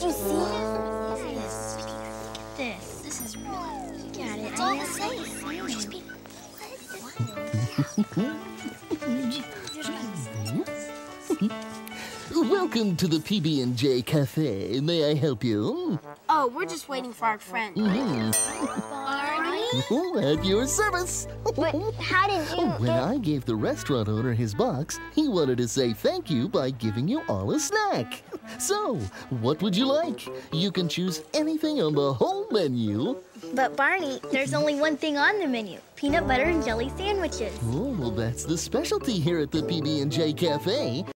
Did you see it? Yes. Look at this. This is really... Look at it. It's all the same. Just be... Welcome to the PB&J Cafe. May I help you? Oh, we're just waiting for our friend. Mm -hmm. At your service. But how did you When get... I gave the restaurant owner his box, he wanted to say thank you by giving you all a snack. So, what would you like? You can choose anything on the whole menu. But Barney, there's only one thing on the menu. Peanut butter and jelly sandwiches. Oh, well, that's the specialty here at the PB&J Cafe.